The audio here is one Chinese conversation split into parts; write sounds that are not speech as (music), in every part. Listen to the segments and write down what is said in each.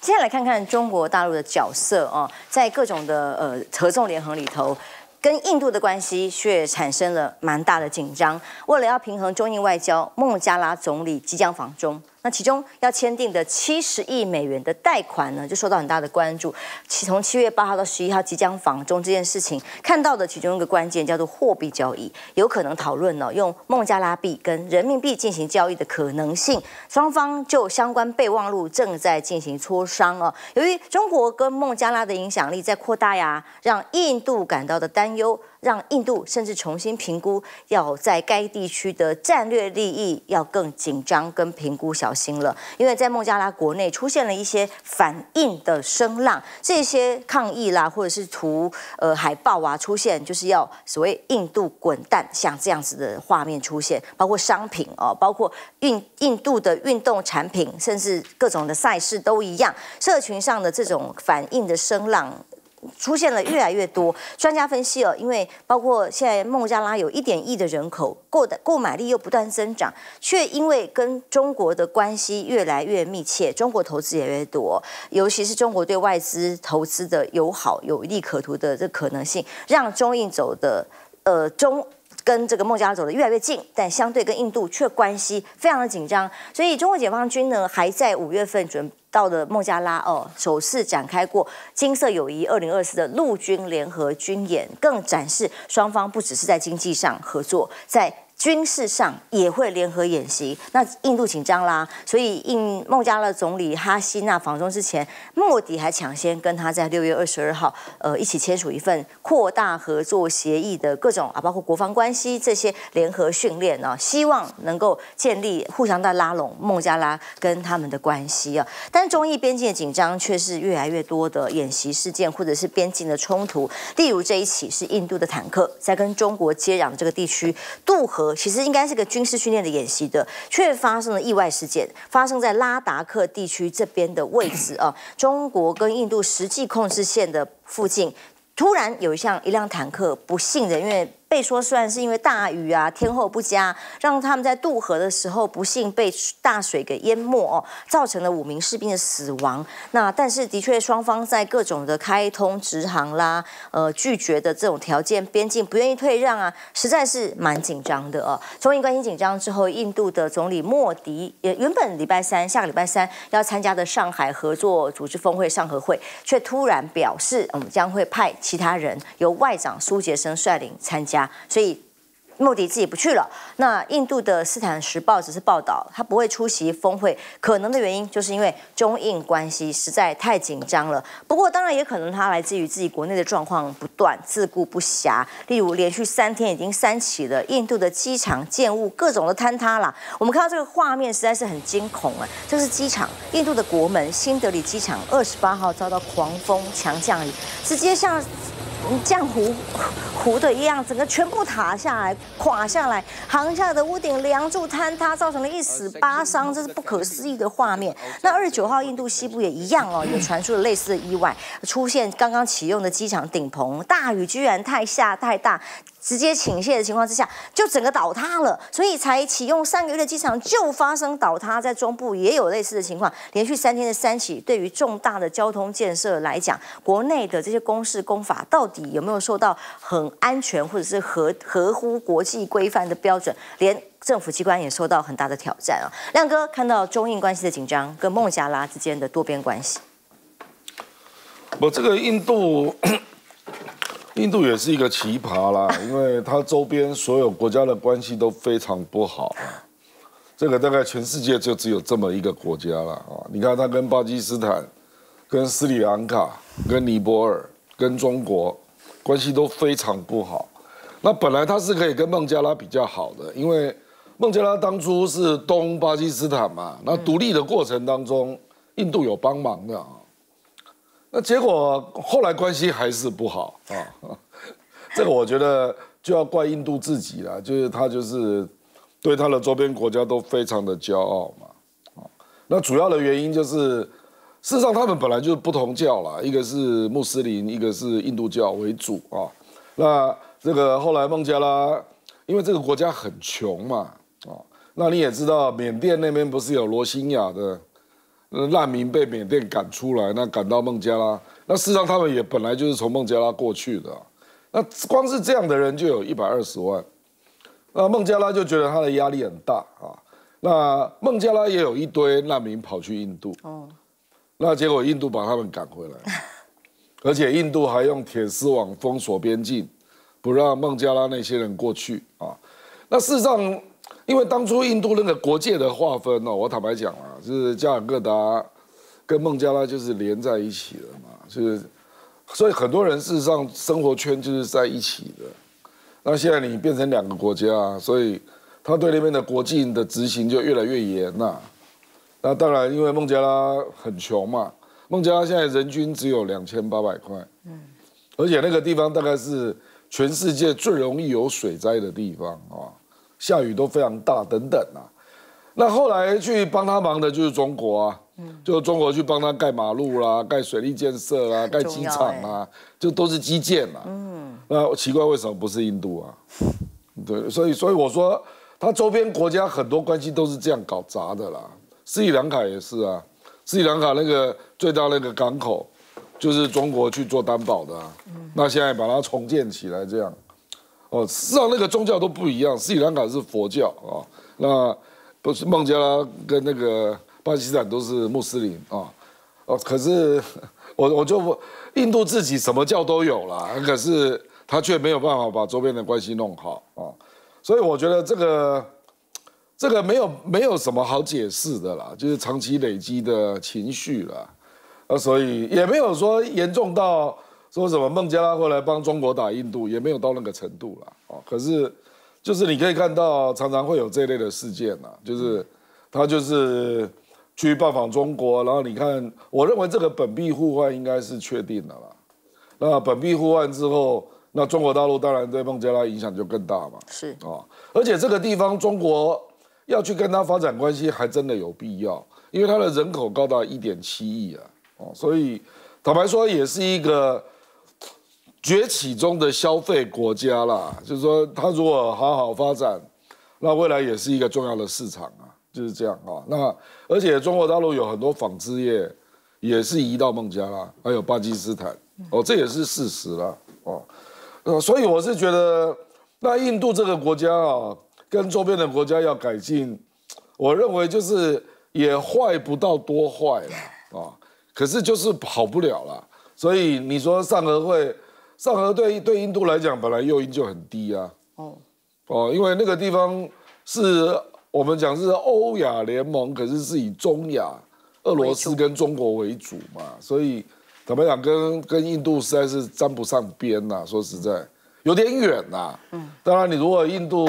接下来看看中国大陆的角色哦，在各种的呃合纵连横里头。跟印度的关系却产生了蛮大的紧张。为了要平衡中印外交，孟加拉总理即将访中。那其中要签订的七十亿美元的贷款呢，就受到很大的关注。其从七月八号到十一号即将访中这件事情，看到的其中一个关键叫做货币交易，有可能讨论呢用孟加拉币跟人民币进行交易的可能性。双方就相关备忘录正在进行磋商哦。由于中国跟孟加拉的影响力在扩大呀，让印度感到的担忧。让印度甚至重新评估，要在该地区的战略利益要更紧张，跟评估小心了。因为在孟加拉国内出现了一些反印的声浪，这些抗议啦，或者是图呃海报啊出现，就是要所谓印度滚蛋，像这样子的画面出现，包括商品哦，包括运印度的运动产品，甚至各种的赛事都一样，社群上的这种反应的声浪。出现了越来越多专家分析哦，因为包括现在孟加拉有一点亿的人口，购的购买力又不断增长，却因为跟中国的关系越来越密切，中国投资也越多，尤其是中国对外资投资的友好、有利可图的这可能性，让中印走的呃中。跟这个孟加拉走得越来越近，但相对跟印度却关系非常的紧张，所以中国解放军呢还在五月份准到了孟加拉哦，首次展开过金色友谊二零二四的陆军联合军演，更展示双方不只是在经济上合作，在。军事上也会联合演习，那印度紧张啦，所以印孟加拉总理哈希纳访中之前，莫迪还抢先跟他在六月二十二号，呃，一起签署一份扩大合作协议的各种啊，包括国防关系这些联合训练呢，希望能够建立互相在拉拢孟加拉跟他们的关系啊。但是中印边境的紧张却是越来越多的演习事件或者是边境的冲突，例如这一起是印度的坦克在跟中国接壤这个地区渡河。其实应该是个军事训练的演习的，却发生了意外事件，发生在拉达克地区这边的位置啊，中国跟印度实际控制线的附近，突然有一项一辆坦克不幸的因为。被说虽然是因为大雨啊，天候不佳，让他们在渡河的时候不幸被大水给淹没哦，造成了五名士兵的死亡。那但是的确双方在各种的开通直航啦，呃拒绝的这种条件，边境不愿意退让啊，实在是蛮紧张的哦。中印关系紧张之后，印度的总理莫迪也原本礼拜三下个礼拜三要参加的上海合作组织峰会上合会，却突然表示，我们将会派其他人由外长苏杰生率领参加。所以。莫迪自己不去了。那印度的《斯坦时报》只是报道他不会出席峰会，可能的原因就是因为中印关系实在太紧张了。不过，当然也可能他来自于自己国内的状况不断，自顾不暇。例如，连续三天已经三起了印度的机场建物各种的坍塌了。我们看到这个画面实在是很惊恐啊！这是机场，印度的国门新德里机场，二十八号遭到狂风强降雨，直接像。浆糊糊的一样，整个全部塌下来、垮下来，航下的屋顶、梁柱坍塌，造成了一死八伤，这是不可思议的画面。那二十九号，印度西部也一样哦，有传出了类似的意外，出现刚刚启用的机场顶棚，大雨居然太下太大。直接倾泻的情况之下，就整个倒塌了，所以才启用三个月的机场就发生倒塌，在中部也有类似的情况，连续三天的三起，对于重大的交通建设来讲，国内的这些公事公法到底有没有受到很安全或者是合合乎国际规范的标准，连政府机关也受到很大的挑战啊。亮哥看到中印关系的紧张跟孟加拉之间的多边关系，我这个印度。印度也是一个奇葩啦，(laughs) 因为它周边所有国家的关系都非常不好，这个大概全世界就只有这么一个国家了啊！你看它跟巴基斯坦、跟斯里兰卡、跟尼泊尔、跟中国关系都非常不好。那本来它是可以跟孟加拉比较好的，因为孟加拉当初是东巴基斯坦嘛，那独立的过程当中，印度有帮忙的啊。那结果后来关系还是不好啊，(laughs) 这个我觉得就要怪印度自己了，就是他就是对他的周边国家都非常的骄傲嘛，啊，那主要的原因就是，事实上他们本来就是不同教啦，一个是穆斯林，一个是印度教为主啊，那这个后来孟加拉因为这个国家很穷嘛，啊，那你也知道缅甸那边不是有罗兴亚的。难民被缅甸赶出来，那赶到孟加拉，那事实上他们也本来就是从孟加拉过去的，那光是这样的人就有一百二十万，那孟加拉就觉得他的压力很大啊，那孟加拉也有一堆难民跑去印度，哦，那结果印度把他们赶回来，而且印度还用铁丝网封锁边境，不让孟加拉那些人过去啊，那事实上。因为当初印度那个国界的划分哦，我坦白讲啊，就是加尔各答跟孟加拉就是连在一起的嘛，就是所以很多人事实上生活圈就是在一起的。那现在你变成两个国家，所以他对那边的国境的执行就越来越严呐。那当然，因为孟加拉很穷嘛，孟加拉现在人均只有两千八百块，嗯，而且那个地方大概是全世界最容易有水灾的地方啊。下雨都非常大，等等啊，那后来去帮他忙的就是中国啊，就中国去帮他盖马路啦、盖水利建设啦、盖机场啊，就都是基建嘛。嗯，那奇怪为什么不是印度啊？对，所以所以我说，他周边国家很多关系都是这样搞砸的啦。斯里兰卡也是啊，斯里兰卡那个最大那个港口就是中国去做担保的，那现在把它重建起来这样。哦，事实上那个宗教都不一样，斯里兰卡是佛教啊，那不是孟加拉跟那个巴基斯坦都是穆斯林啊，哦，可是 (laughs) 我我就印度自己什么教都有了，可是他却没有办法把周边的关系弄好啊，所以我觉得这个这个没有没有什么好解释的啦，就是长期累积的情绪了，啊，所以也没有说严重到。说什么孟加拉会来帮中国打印度，也没有到那个程度了哦。可是，就是你可以看到，常常会有这类的事件呐，就是他就是去拜访中国，然后你看，我认为这个本币互换应该是确定的了。那本币互换之后，那中国大陆当然对孟加拉影响就更大嘛。是啊，而且这个地方中国要去跟他发展关系，还真的有必要，因为它的人口高达一点七亿啊，哦，所以坦白说，也是一个。崛起中的消费国家啦，就是说，它如果好好发展，那未来也是一个重要的市场啊，就是这样啊。那而且中国大陆有很多纺织业，也是移到孟加拉，还有巴基斯坦，哦，这也是事实了哦。呃，所以我是觉得，那印度这个国家啊，跟周边的国家要改进，我认为就是也坏不到多坏了啊，可是就是好不了了。所以你说上合会。上河对对印度来讲，本来诱因就很低啊。哦哦，因为那个地方是我们讲是欧亚联盟，可是是以中亚、俄罗斯跟中国为主嘛，所以坦白讲，跟跟印度实在是沾不上边呐。说实在，有点远呐。嗯，当然，你如果印度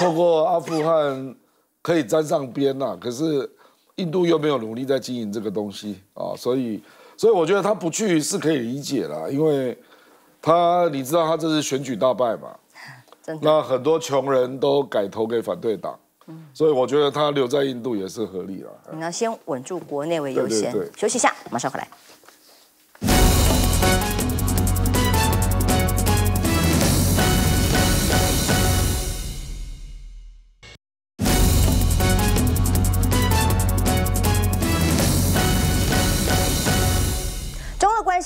透过阿富汗可以沾上边呐，可是印度又没有努力在经营这个东西啊，所以所以我觉得他不去是可以理解啦，因为。他，你知道他这次选举大败嘛？那很多穷人都改投给反对党，所以我觉得他留在印度也是合理了。你要先稳住国内为优先，休息一下，马上回来。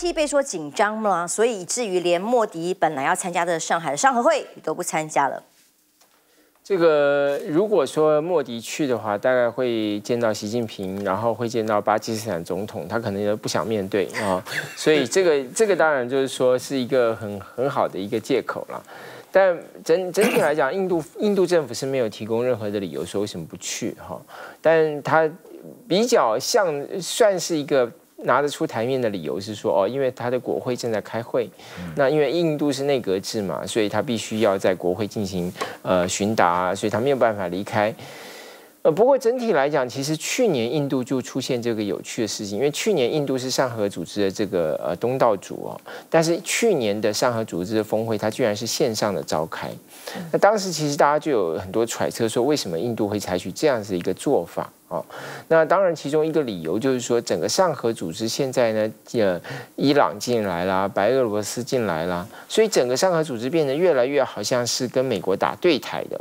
期被说紧张嘛，所以以至于连莫迪本来要参加的上海的上合会都不参加了。这个如果说莫迪去的话，大概会见到习近平，然后会见到巴基斯坦总统，他可能也不想面对啊。(laughs) 所以这个这个当然就是说是一个很很好的一个借口了。但整整体来讲，印度印度政府是没有提供任何的理由说为什么不去哈。但他比较像算是一个。拿得出台面的理由是说，哦，因为他的国会正在开会，那因为印度是内阁制嘛，所以他必须要在国会进行呃询答，所以他没有办法离开。呃，不过整体来讲，其实去年印度就出现这个有趣的事情，因为去年印度是上合组织的这个呃东道主哦，但是去年的上合组织的峰会，它居然是线上的召开。那当时其实大家就有很多揣测，说为什么印度会采取这样子一个做法哦？那当然，其中一个理由就是说，整个上合组织现在呢，呃，伊朗进来啦，白俄罗斯进来啦，所以整个上合组织变得越来越好像是跟美国打对台的。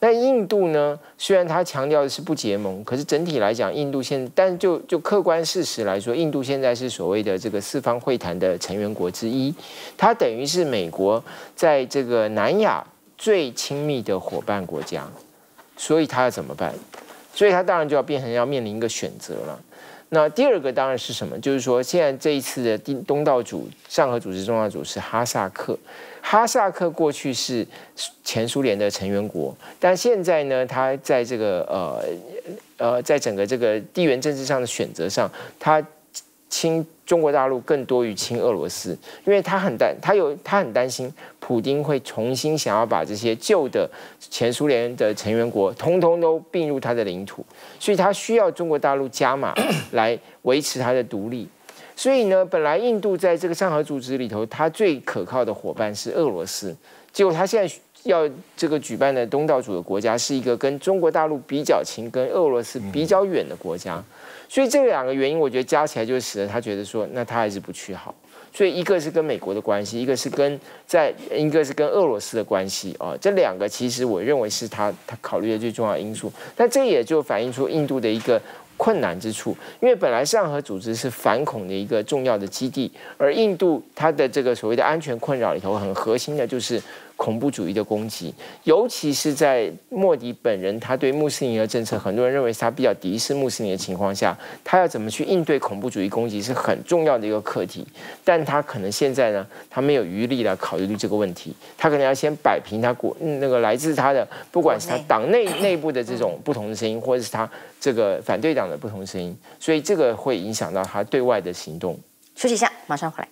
那印度呢？虽然它强调的是不结盟，可是整体来讲，印度现但就就客观事实来说，印度现在是所谓的这个四方会谈的成员国之一，它等于是美国在这个南亚最亲密的伙伴国家，所以它要怎么办？所以它当然就要变成要面临一个选择了。那第二个当然是什么？就是说，现在这一次的东东道主上合组织东道主是哈萨克。哈萨克过去是前苏联的成员国，但现在呢，它在这个呃呃，在整个这个地缘政治上的选择上，它亲中国大陆更多于亲俄罗斯，因为他很担，他有他很担心，普京会重新想要把这些旧的前苏联的成员国通通都并入他的领土，所以他需要中国大陆加码来维持他的独立。所以呢，本来印度在这个上合组织里头，他最可靠的伙伴是俄罗斯，结果他现在要这个举办的东道主的国家是一个跟中国大陆比较亲、跟俄罗斯比较远的国家，所以这两个原因，我觉得加起来就使得他觉得说，那他还是不去好。所以一个是跟美国的关系，一个是跟在，一个是跟俄罗斯的关系啊，这两个其实我认为是他他考虑的最重要因素。那这也就反映出印度的一个。困难之处，因为本来上合组织是反恐的一个重要的基地，而印度它的这个所谓的安全困扰里头，很核心的就是。恐怖主义的攻击，尤其是在莫迪本人他对穆斯林的政策，很多人认为他比较敌视穆斯林的情况下，他要怎么去应对恐怖主义攻击是很重要的一个课题。但他可能现在呢，他没有余力来考虑这个问题，他可能要先摆平他国那个来自他的，不管是他党内内部的这种不同的声音，或者是他这个反对党的不同声音，所以这个会影响到他对外的行动。休息一下，马上回来。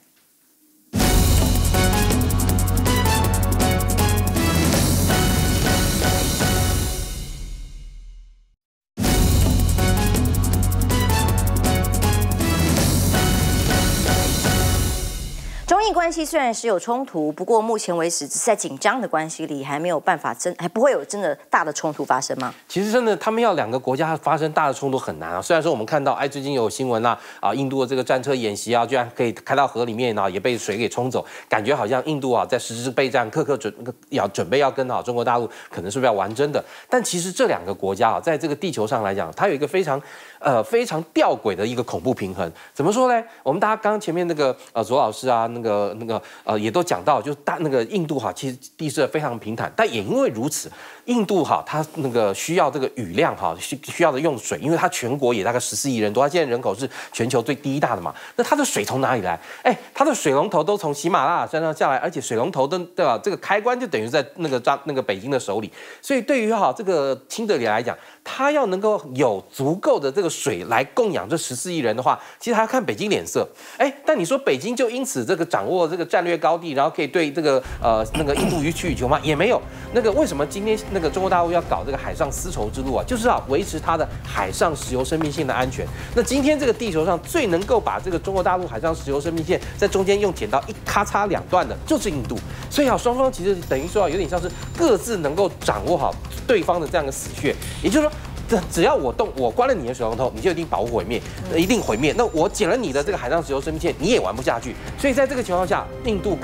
关系虽然是有冲突，不过目前为止只是在紧张的关系里，还没有办法真，还不会有真的大的冲突发生吗？其实真的，他们要两个国家发生大的冲突很难啊。虽然说我们看到，哎，最近有新闻啊，啊，印度的这个战车演习啊，居然可以开到河里面啊，也被水给冲走，感觉好像印度啊在实施备战，刻刻准要准备要跟啊中国大陆可能是不是要玩真的？但其实这两个国家啊，在这个地球上来讲，它有一个非常。呃，非常吊诡的一个恐怖平衡，怎么说呢？我们大家刚刚前面那个呃，左老师啊，那个那个呃，也都讲到，就是大那个印度哈，其实地势非常平坦，但也因为如此。印度哈，它那个需要这个雨量哈，需需要的用水，因为它全国也大概十四亿人多，它现在人口是全球最第一大的嘛。那它的水从哪里来？哎，它的水龙头都从喜马拉雅山上下来，而且水龙头的对吧？这个开关就等于在那个张那个北京的手里。所以对于哈这个新德里来讲，它要能够有足够的这个水来供养这十四亿人的话，其实还要看北京脸色。哎，但你说北京就因此这个掌握这个战略高地，然后可以对这个呃那个印度予取予求吗？也没有。那个为什么今天？那个中国大陆要搞这个海上丝绸之路啊，就是要维持它的海上石油生命线的安全。那今天这个地球上最能够把这个中国大陆海上石油生命线在中间用剪刀一咔嚓两段的，就是印度。所以啊，双方其实等于说啊，有点像是各自能够掌握好对方的这样的死穴。也就是说，这只要我动，我关了你的水龙头，你就一定保护毁灭，一定毁灭。那我剪了你的这个海上石油生命线，你也玩不下去。所以在这个情况下，印度。